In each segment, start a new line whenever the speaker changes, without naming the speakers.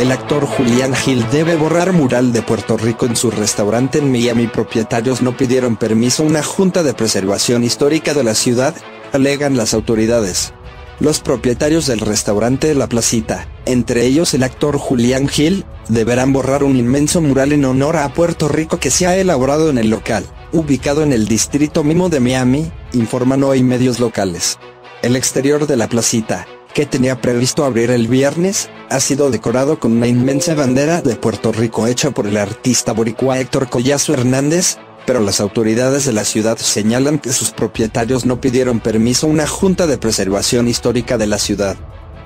El actor Julián Gil debe borrar mural de Puerto Rico en su restaurante en Miami. Propietarios no pidieron permiso a una junta de preservación histórica de la ciudad, alegan las autoridades. Los propietarios del restaurante La Placita, entre ellos el actor Julián Gil, deberán borrar un inmenso mural en honor a Puerto Rico que se ha elaborado en el local, ubicado en el distrito Mimo de Miami, informan hoy medios locales. El exterior de la placita, que tenía previsto abrir el viernes, ha sido decorado con una inmensa bandera de Puerto Rico hecha por el artista boricua Héctor Collazo Hernández, pero las autoridades de la ciudad señalan que sus propietarios no pidieron permiso a una junta de preservación histórica de la ciudad.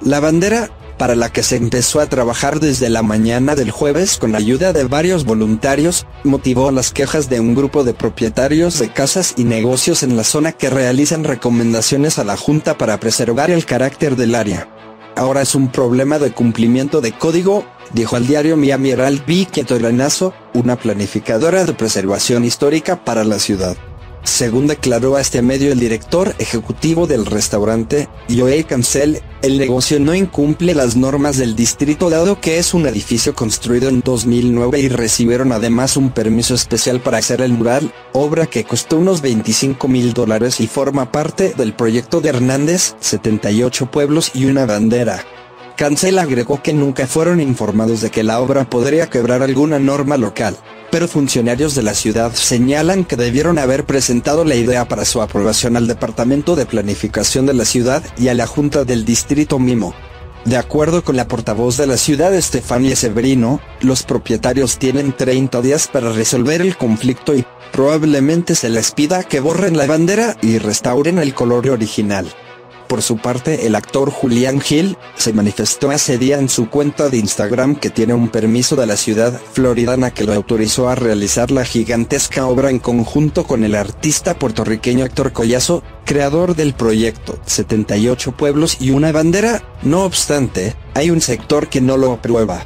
La bandera, para la que se empezó a trabajar desde la mañana del jueves con ayuda de varios voluntarios, motivó las quejas de un grupo de propietarios de casas y negocios en la zona que realizan recomendaciones a la Junta para preservar el carácter del área. Ahora es un problema de cumplimiento de código, dijo al diario Miami Herald Vicky Torrenazo, una planificadora de preservación histórica para la ciudad. Según declaró a este medio el director ejecutivo del restaurante, Joey Cancel, el negocio no incumple las normas del distrito dado que es un edificio construido en 2009 y recibieron además un permiso especial para hacer el mural, obra que costó unos 25 mil dólares y forma parte del proyecto de Hernández, 78 pueblos y una bandera. Cancel agregó que nunca fueron informados de que la obra podría quebrar alguna norma local pero funcionarios de la ciudad señalan que debieron haber presentado la idea para su aprobación al Departamento de Planificación de la ciudad y a la Junta del Distrito Mimo. De acuerdo con la portavoz de la ciudad Estefania Severino, los propietarios tienen 30 días para resolver el conflicto y probablemente se les pida que borren la bandera y restauren el color original. Por su parte, el actor Julián Gil se manifestó ese día en su cuenta de Instagram que tiene un permiso de la ciudad floridana que lo autorizó a realizar la gigantesca obra en conjunto con el artista puertorriqueño Héctor Collazo, creador del proyecto 78 pueblos y una bandera. No obstante, hay un sector que no lo aprueba.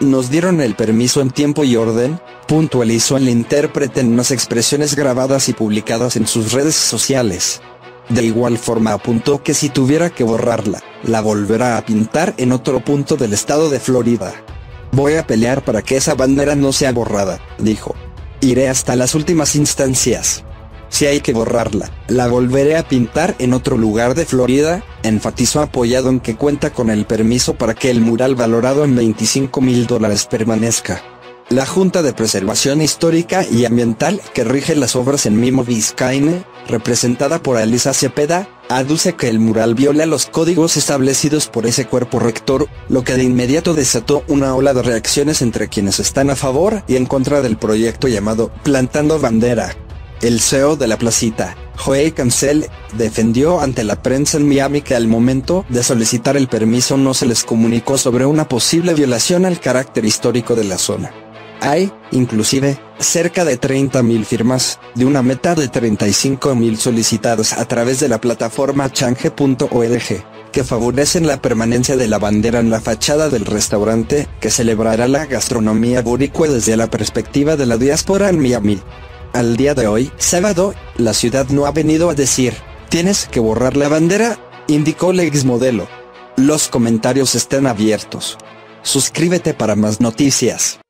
Nos dieron el permiso en tiempo y orden, puntualizó el intérprete en unas expresiones grabadas y publicadas en sus redes sociales. De igual forma apuntó que si tuviera que borrarla, la volverá a pintar en otro punto del estado de Florida. Voy a pelear para que esa bandera no sea borrada, dijo. Iré hasta las últimas instancias. Si hay que borrarla, la volveré a pintar en otro lugar de Florida, enfatizó apoyado en que cuenta con el permiso para que el mural valorado en 25 mil dólares permanezca. La Junta de Preservación Histórica y Ambiental que rige las obras en Mimo Vizcaine, representada por Elisa Cepeda, aduce que el mural viola los códigos establecidos por ese cuerpo rector, lo que de inmediato desató una ola de reacciones entre quienes están a favor y en contra del proyecto llamado Plantando Bandera. El CEO de la placita, Joey Cancel, defendió ante la prensa en Miami que al momento de solicitar el permiso no se les comunicó sobre una posible violación al carácter histórico de la zona. Hay, inclusive, cerca de 30.000 firmas, de una meta de 35.000 solicitadas a través de la plataforma change.org, que favorecen la permanencia de la bandera en la fachada del restaurante, que celebrará la gastronomía boricua desde la perspectiva de la diáspora en Miami. Al día de hoy, sábado, la ciudad no ha venido a decir, tienes que borrar la bandera, indicó el exmodelo. Los comentarios están abiertos. Suscríbete para más noticias.